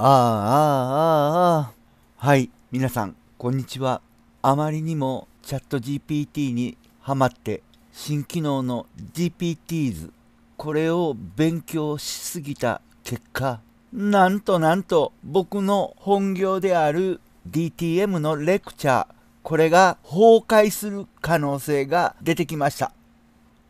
ああ、ああ、ああ。はい、皆さん、こんにちは。あまりにもチャット GPT にハマって、新機能の GPTs、これを勉強しすぎた結果、なんとなんと僕の本業である DTM のレクチャー、これが崩壊する可能性が出てきました。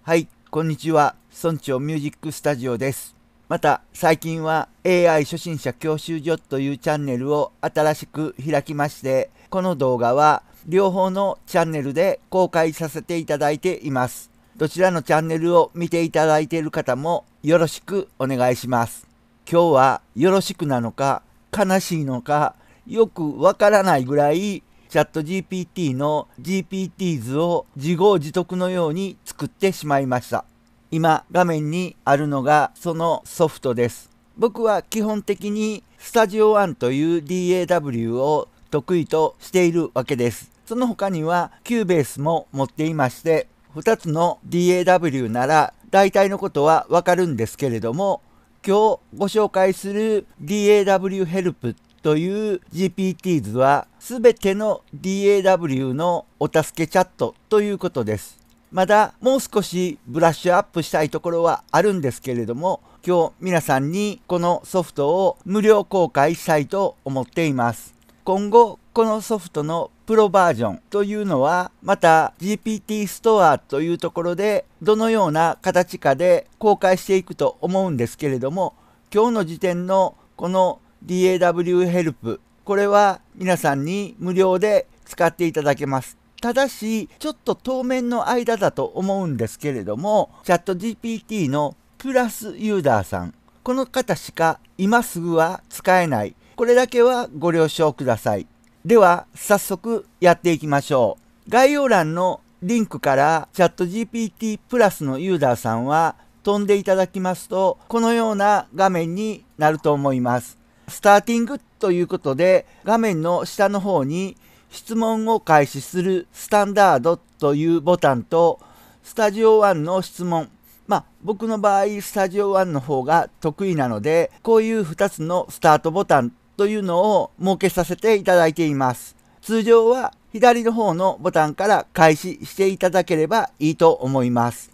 はい、こんにちは。村長ミュージックスタジオです。また最近は AI 初心者教習所というチャンネルを新しく開きましてこの動画は両方のチャンネルで公開させていただいています。どちらのチャンネルを見ていただいている方もよろしくお願いします。今日はよろしくなのか悲しいのかよくわからないぐらいチャット GPT の GPTs を自業自得のように作ってしまいました。今画面にあるのがそのソフトです。僕は基本的にスタジオ1という DAW を得意としているわけです。その他には Cubase も持っていまして2つの DAW なら大体のことはわかるんですけれども今日ご紹介する DAW Help という GPTs は全ての DAW のお助けチャットということです。まだもう少しブラッシュアップしたいところはあるんですけれども、今日皆さんにこのソフトを無料公開したいと思っています。今後、このソフトのプロバージョンというのは、また GPT ストアというところで、どのような形かで公開していくと思うんですけれども、今日の時点のこの DAW ヘルプ、これは皆さんに無料で使っていただけます。ただし、ちょっと当面の間だと思うんですけれども、チャット GPT のプラスユーザーさん、この方しか今すぐは使えない。これだけはご了承ください。では、早速やっていきましょう。概要欄のリンクからチャット GPT プラスのユーザーさんは飛んでいただきますと、このような画面になると思います。スターティングということで、画面の下の方に質問を開始するスタンダードというボタンと、スタジオ1の質問。まあ、僕の場合、スタジオ1の方が得意なので、こういう2つのスタートボタンというのを設けさせていただいています。通常は左の方のボタンから開始していただければいいと思います。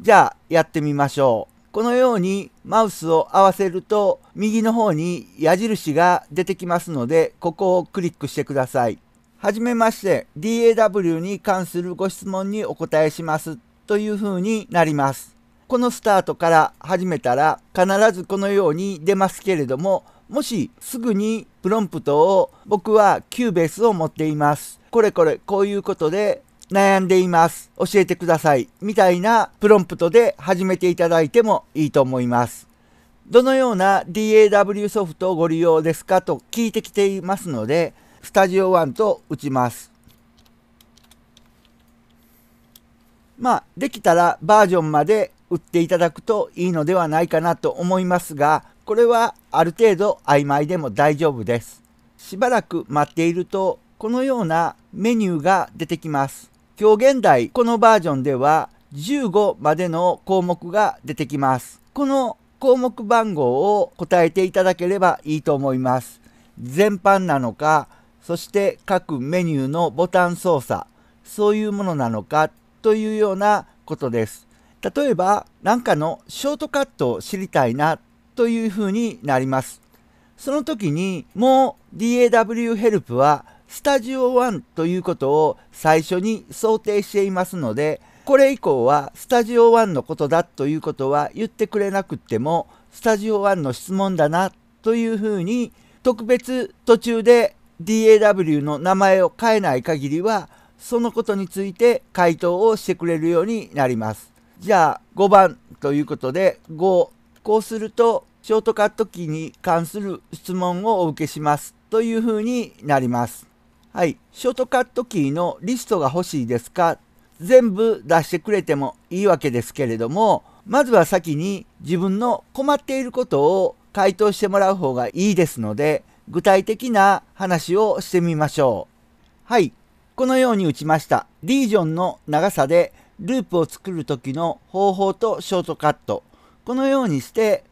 じゃあ、やってみましょう。このようにマウスを合わせると右の方に矢印が出てきますので、ここをクリックしてください。はじめまして DAW に関するご質問にお答えしますというふうになります。このスタートから始めたら必ずこのように出ますけれどももしすぐにプロンプトを僕は Cubase を持っています。これこれこういうことで悩んでいます。教えてください。みたいなプロンプトで始めていただいてもいいと思います。どのような DAW ソフトをご利用ですか？と聞いてきていますので、スタジオ1と打ちます。まあ、できたらバージョンまで打っていただくといいのではないかなと思いますが、これはある程度曖昧でも大丈夫です。しばらく待っていると、このようなメニューが出てきます。今日現在、このバージョンでは15までの項目が出てきます。この項目番号を答えていただければいいと思います。全般なのか、そして各メニューのボタン操作、そういうものなのかというようなことです。例えば、何かのショートカットを知りたいなというふうになります。その時にもう DAW ヘルプはスタジオ1ということを最初に想定していますので、これ以降はスタジオ1のことだということは言ってくれなくっても、スタジオ1の質問だなというふうに特別途中で DAW の名前を変えない限りは、そのことについて回答をしてくれるようになります。じゃあ5番ということで5。こうすると、ショートカットキーに関する質問をお受けしますというふうになります。はい。ショートカットキーのリストが欲しいですか？全部出してくれてもいいわけですけれども、まずは先に自分の困っていることを回答してもらう方がいいですので、具体的な話をしてみましょう。はい。このように打ちました。リージョンの長さでループを作る時の方法とショートカット。このようにして、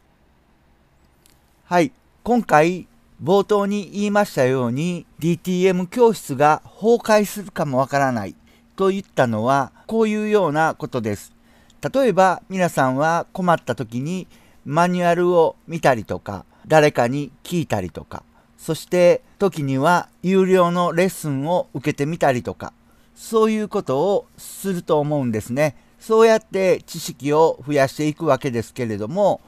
はい。今回冒頭に言いましたように DTM 教室が崩壊するかもわからないと言ったのはこういうようなことです。例えば皆さんは困った時にマニュアルを見たりとか誰かに聞いたりとかそして時には有料のレッスンを受けてみたりとかそういうことをすると思うんですね。そうやって知識を増やしていくわけですけれども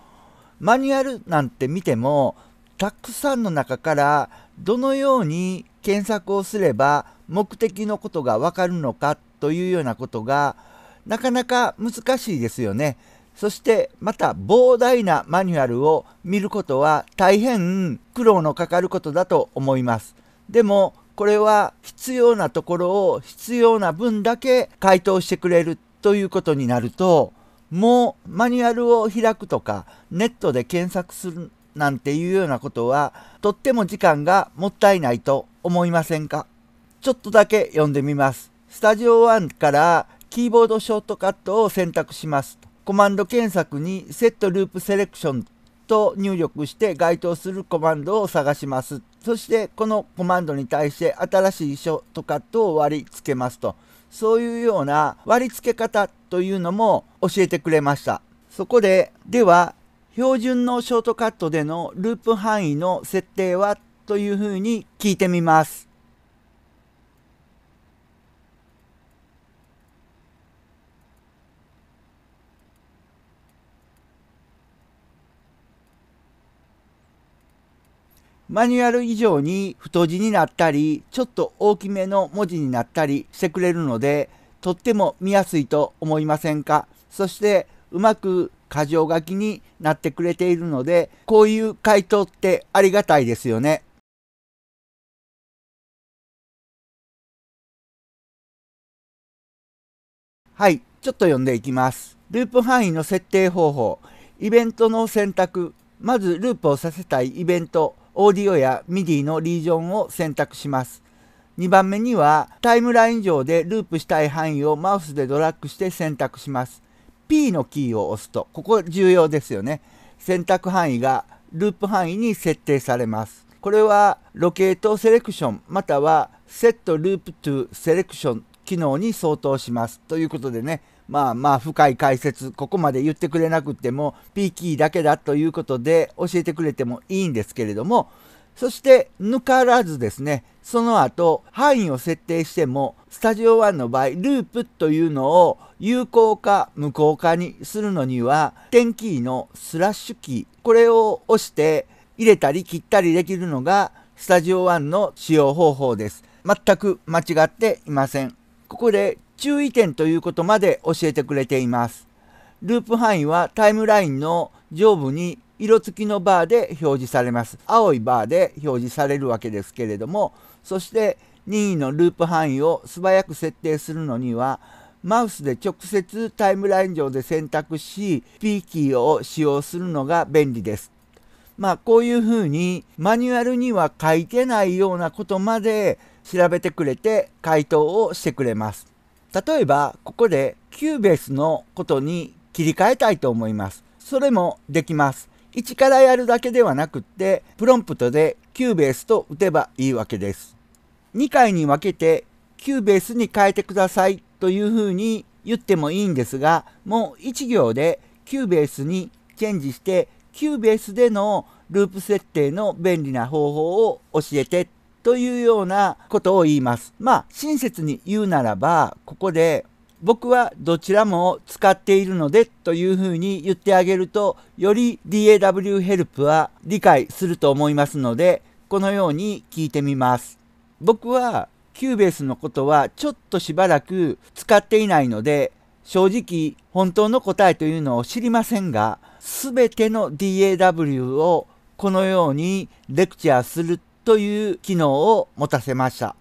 マニュアルなんて見てもたくさんの中からどのように検索をすれば目的のことがわかるのかというようなことがなかなか難しいですよね。そしてまた膨大なマニュアルを見ることは大変苦労のかかることだと思います。でもこれは必要なところを必要な分だけ回答してくれるということになるともうマニュアルを開くとかネットで検索するなんていうようなことはとっても時間がもったいないと思いませんか？ちょっとだけ読んでみます。スタジオ1からキーボードショートカットを選択します。コマンド検索にセットループセレクションと入力して該当するコマンドを探します。そしてこのコマンドに対して新しいショートカットを割り付けますと。そういうような割り付け方というのも教えてくれました。そこで、では標準のショートカットでのループ範囲の設定はというふうに聞いてみます。マニュアル以上に太字になったり、ちょっと大きめの文字になったりしてくれるので、とっても見やすいと思いませんか？そしてうまく箇条書きになってくれているので、こういう回答ってありがたいですよね。はい、ちょっと読んでいきます。ループ範囲の設定方法、イベントの選択、まずループをさせたいイベント、オーディオや MIDI のリージョンを選択します。2番目にはタイムライン上でループしたい範囲をマウスでドラッグして選択します。P のキーを押すと、ここ重要ですよね。選択範囲がループ範囲に設定されます。これはロケートセレクションまたはセットループトゥセレクション機能に相当します。ということでね、まあまあ深い解説、ここまで言ってくれなくても P キーだけだということで教えてくれてもいいんですけれども、そして抜からずですね、その後範囲を設定しても、スタジオ1の場合、ループというのを有効か無効かにするのには、点キーのスラッシュキー、これを押して入れたり切ったりできるのが、スタジオ1の使用方法です。全く間違っていません。ここで注意点ということまで教えてくれています。ループ範囲はタイムラインの上部に色付きのバーで表示されます。青いバーで表示されるわけですけれども、そして任意のループ範囲を素早く設定するのには、マウスで直接タイムライン上で選択し、P キーを使用するのが便利です。まあこういうふうにマニュアルには書いてないようなことまで調べてくれて回答をしてくれます。例えばここで Cubase のことに切り替えたいと思います。それもできます。1からやるだけではなくって、プロンプトで Cubase と打てばいいわけです。2回に分けて Cubase に変えてくださいというふうに言ってもいいんですが、もう1行で Cubase にチェンジして、 Cubase でのループ設定の便利な方法を教えてというようなことを言います。まあ、親切に言うならば、ここで僕はどちらも使っているのでというふうに言ってあげるとより DAW ヘルプは理解すると思いますのでこのように聞いてみます僕は Cubase のことはちょっとしばらく使っていないので正直本当の答えというのを知りませんが全ての DAW をこのようにレクチャーするという機能を持たせました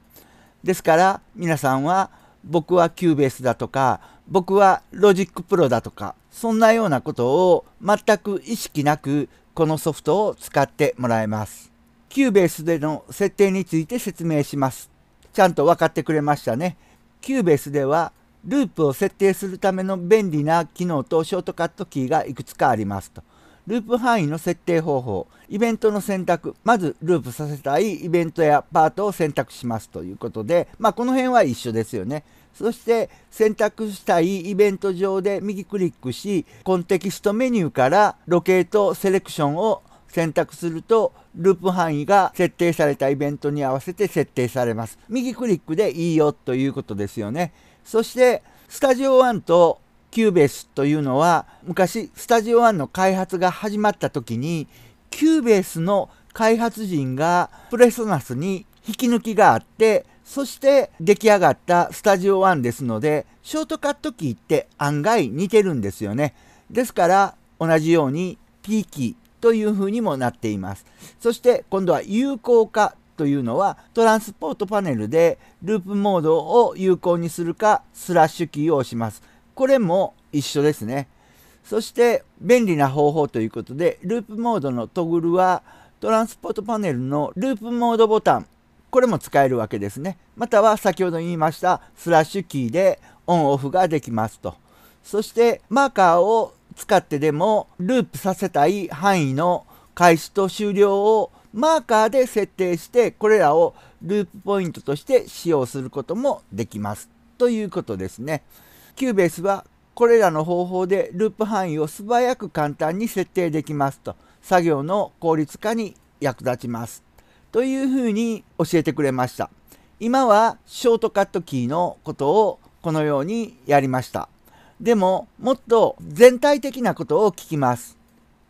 ですから皆さんは僕は Cubase だとか僕は Logic Pro だとかそんなようなことを全く意識なくこのソフトを使ってもらえます。 Cubase での設定について説明します。ちゃんと分かってくれましたね。 Cubase ではループを設定するための便利な機能とショートカットキーがいくつかありますと。ループ範囲の設定方法、イベントの選択、まずループさせたいイベントやパートを選択しますということで、まあ、この辺は一緒ですよね。そして選択したいイベント上で右クリックし、コンテキストメニューからロケートセレクションを選択すると、ループ範囲が設定されたイベントに合わせて設定されます。右クリックでいいよということですよね。そして、Studio One と Cubase というのは、昔、 Studio One の開発が始まった時に、 Cubase の開発陣が PreSonus に引き抜きがあって、そして出来上がった Studio One ですので、ショートカットキーって案外似てるんですよね。ですから同じように P キーという風にもなっています。そして今度は有効化というのはトランスポートパネルでループモードを有効にするかスラッシュキーを押します。これも一緒ですね。そして便利な方法ということでループモードのトグルはトランスポートパネルのループモードボタンこれも使えるわけですね。または先ほど言いましたスラッシュキーでオンオフができますと。そしてマーカーを使ってでもループさせたい範囲の開始と終了をマーカーで設定してこれらをループポイントとして使用することもできますということですね。 Cubase はこれらの方法でループ範囲を素早く簡単に設定できますと作業の効率化に役立ちます。というふうに教えてくれました。今はショートカットキーのことをこのようにやりました。でももっと全体的なことを聞きます。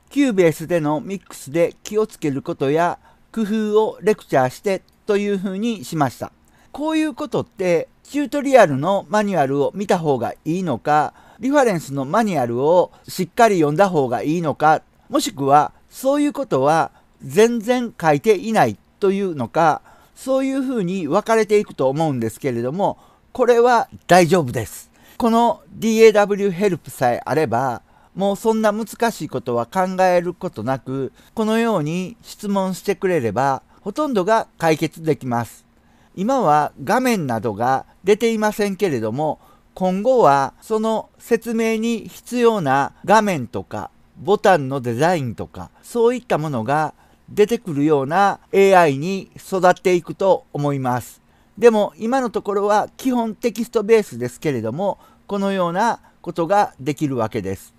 Cubase でのミックスで気をつけることや工夫をレクチャーしてというふうにしました。こういうことってチュートリアルのマニュアルを見た方がいいのか、リファレンスのマニュアルをしっかり読んだ方がいいのか、もしくはそういうことは全然書いていないというのか、そういうふうに分かれていくと思うんですけれども、これは大丈夫です。この DAW ヘルプさえあれば、もうそんな難しいことは考えることなく、このように質問してくれれば、ほとんどが解決できます。今は画面などが出ていませんけれども、今後はその説明に必要な画面とかボタンのデザインとかそういったものが出てくるような AI に育っていくと思います。でも今のところは基本テキストベースですけれども、このようなことができるわけです。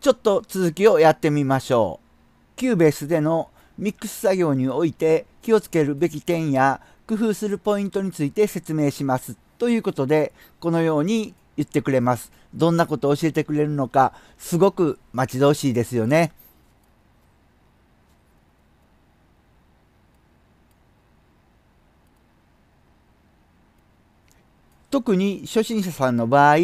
ちょっと続きをやってみましょう。 Cubase でのミックス作業において気をつけるべき点や工夫するポイントについて説明します。ということで、このように言ってくれます。どんなことを教えてくれるのか、すごく待ち遠しいですよね。特に初心者さんの場合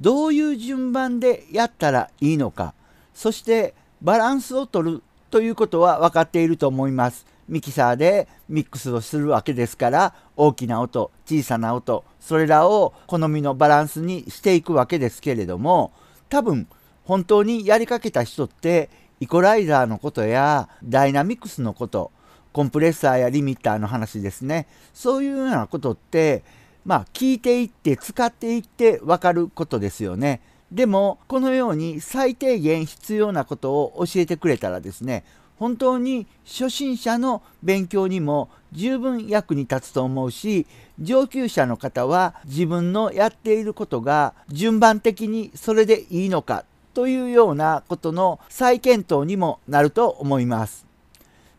どういう順番でやったらいいのかそしてバランスを取るということは分かっていると思いますミキサーでミックスをするわけですから大きな音小さな音それらを好みのバランスにしていくわけですけれども多分本当にやりかけた人ってイコライザーのことやダイナミクスのことコンプレッサーやリミッターの話ですねそういうようなことってまあ聞いていって使っていって分かることですよね。でもこのように最低限必要なことを教えてくれたらですね本当に初心者の勉強にも十分役に立つと思うし上級者の方は自分のやっていることが順番的にそれでいいのかというようなことの再検討にもなると思います。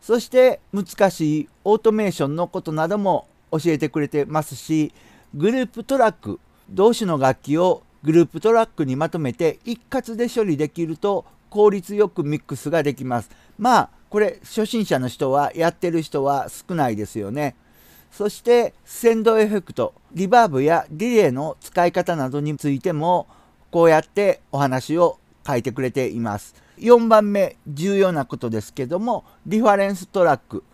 そして難しいオートメーションのことなども教えてくれてますしグループトラック同種の楽器をグループトラックにまとめて一括で処理できると効率よくミックスができます。まあこれ初心者の人はやってる人は少ないですよね。そして鮮度エフェクト、リバーブやディレイの使い方などについてもこうやってお話を書いてくれています。4番目重要なことですけどもリファレンストラック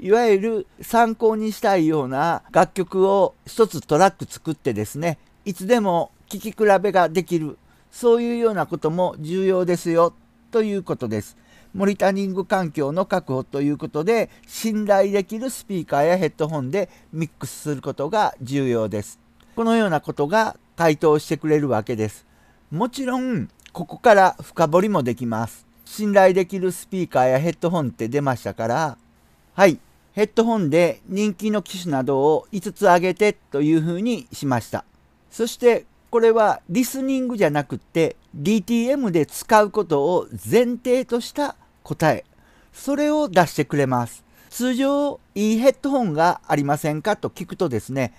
いわゆる参考にしたいような楽曲を一つトラック作ってですねいつでも聴き比べができるそういうようなことも重要ですよということです。モニタリング環境の確保ということで信頼できるスピーカーやヘッドホンでミックスすることが重要です。このようなことが回答してくれるわけです。もちろんここから深掘りもできます。信頼できるスピーカーやヘッドホンって出ましたからはいヘッドホンで人気の機種などを5つ挙げてというふうにしましたそしてこれはリスニングじゃなくて DTM で使うことを前提とした答え。それを出してくれます。通常いいヘッドホンがありませんかと聞くとですね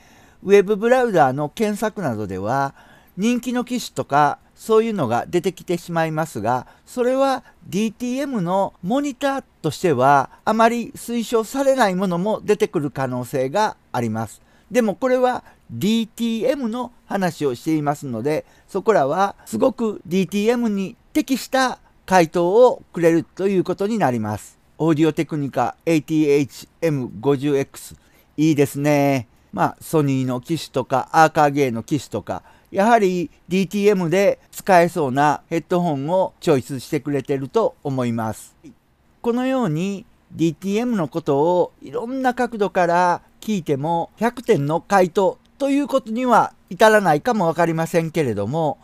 ウェブブラウザーの検索などでは人気の機種とかそういうのが出てきてしまいますがそれは DTM のモニターとしてはあまり推奨されないものも出てくる可能性があります。でもこれは DTM の話をしていますのでそこらはすごく DTM に適した回答をくれるということになります。オーディオテクニカ ATH-M50X いいですね。まあソニーの機種とかアーカーゲーの機種とか。やはり DTM で使えそうなヘッドホンをチョイスしてくれてると思います。このように DTM のことをいろんな角度から聞いても100点の回答ということには至らないかも分かりませんけれども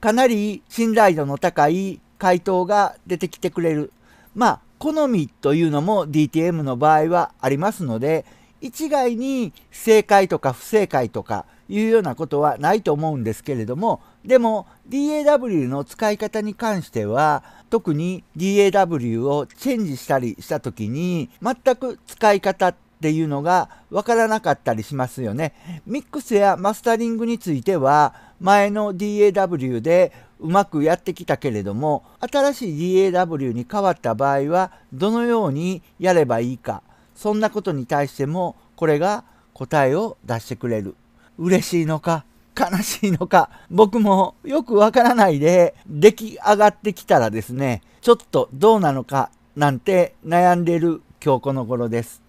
かなり信頼度の高い回答が出てきてくれる。まあ好みというのも DTM の場合はありますので一概に正解とか不正解とかいうようなことはないと思うんですけれどもでも DAW の使い方に関しては特に DAW をチェンジしたりした時に全く使い方っていうのがわからなかったりしますよね。ミックスやマスタリングについては前の DAW でうまくやってきたけれども新しい DAW に変わった場合はどのようにやればいいかそんなことに対してもこれが答えを出してくれる嬉しいのか悲しいのか僕もよくわからないで出来上がってきたらですねちょっとどうなのかなんて悩んでる今日この頃です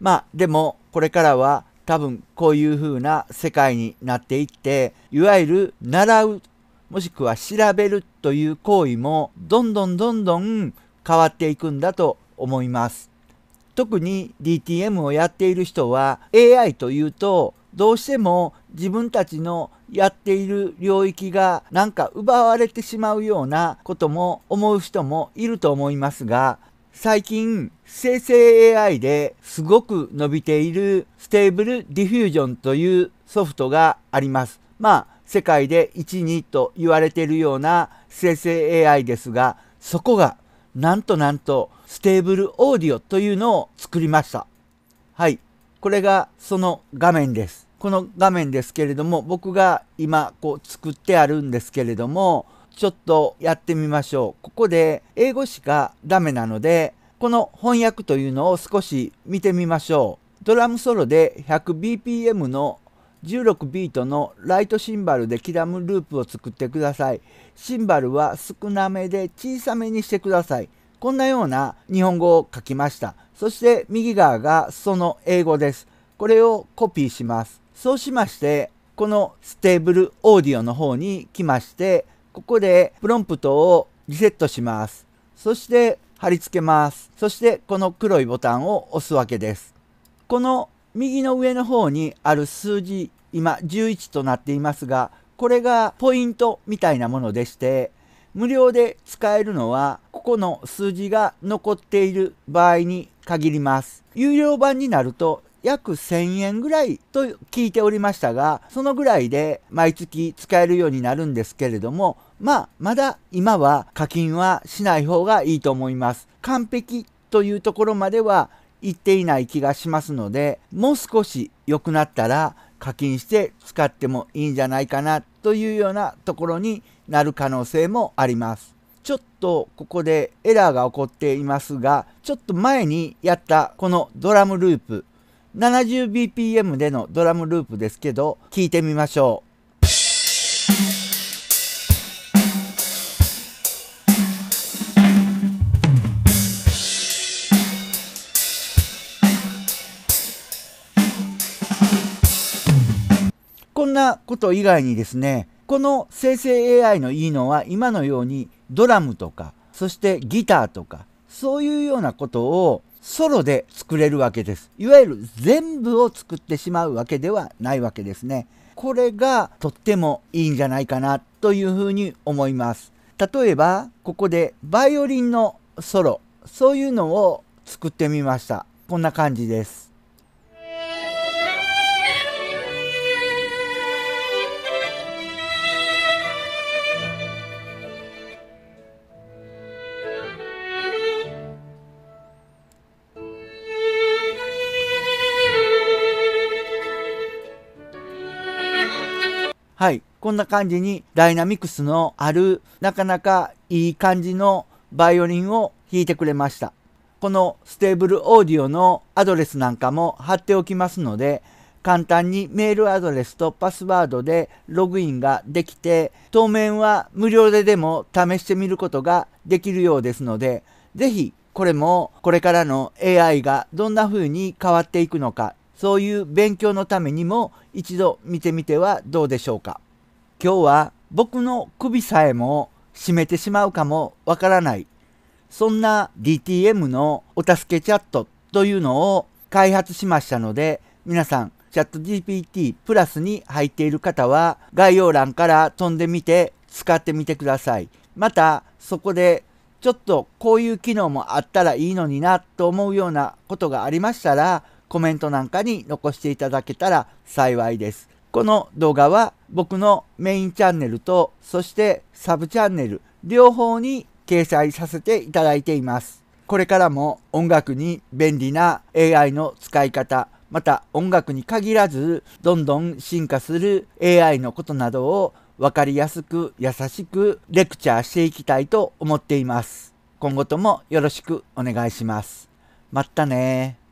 まあでもこれからは多分こういう風な世界になっていっていわゆる習うもしくは調べるという行為もどんどんどんどん変わっていくんだと思います。特に DTM をやっている人は AI というとどうしても自分たちのやっている領域がなんか奪われてしまうようなことも思う人もいると思いますが最近生成 AI ですごく伸びている Stable Diffusion というソフトがあります。まあ世界で1、2と言われているような生成 AI ですがそこがなんとなんと Stable Audio というのを作りました。はい。これがその画面です。この画面ですけれども僕が今こう作ってあるんですけれどもちょっとやってみましょう。ここで英語しかダメなのでこの翻訳というのを少し見てみましょう。ドラムソロで 100bpm の16ビートのライドシンバルで刻むループを作ってください。シンバルは少なめで小さめにしてください。こんなような日本語を書きました。そして右側がその英語です。これをコピーします。そうしまして、この Stable Audio の方に来まして、ここでプロンプトをリセットします。そして貼り付けます。そしてこの黒いボタンを押すわけです。この右の上の方にある数字、今11となっていますが、これがポイントみたいなものでして、無料で使えるのは、ここの数字が残っている場合に限ります。有料版になると約1000円ぐらいと聞いておりましたが、そのぐらいで毎月使えるようになるんですけれども、まあ、まだ今は課金はしない方がいいと思います。完璧というところまでは行っていない気がしますので、もう少し良くなったら課金して使ってもいいんじゃないかなというようなところになる可能性もあります。ちょっとここでエラーが起こっていますが、ちょっと前にやったこのドラムループ、70bpm でのドラムループですけど聞いてみましょう。なこと以外にですねこの生成 AI のいいのは今のようにドラムとかそしてギターとかそういうようなことをソロで作れるわけです。いわゆる全部を作ってしまうわけではないわけですね。これがとってもいいんじゃないかなというふうに思います。例えばここでバイオリンのソロそういうのを作ってみましたこんな感じですはい。こんな感じにダイナミクスのあるなかなかいい感じのバイオリンを弾いてくれました。この Stable Audio のアドレスなんかも貼っておきますので、簡単にメールアドレスとパスワードでログインができて、当面は無料ででも試してみることができるようですので、ぜひこれもこれからの AI がどんな風に変わっていくのかそういう勉強のためにも一度見てみてはどうでしょうか。今日は僕の首さえも締めてしまうかもわからない。そんな DTM のお助けチャットというのを開発しましたので、皆さんチャット GPT プラスに入っている方は概要欄から飛んでみて使ってみてください。またそこでちょっとこういう機能もあったらいいのになと思うようなことがありましたらコメントなんかに残していただけたら幸いです。この動画は僕のメインチャンネルとそしてサブチャンネル両方に掲載させていただいています。これからも音楽に便利な AI の使い方、また音楽に限らずどんどん進化する AI のことなどを分かりやすく優しくレクチャーしていきたいと思っています。今後ともよろしくお願いします。まったね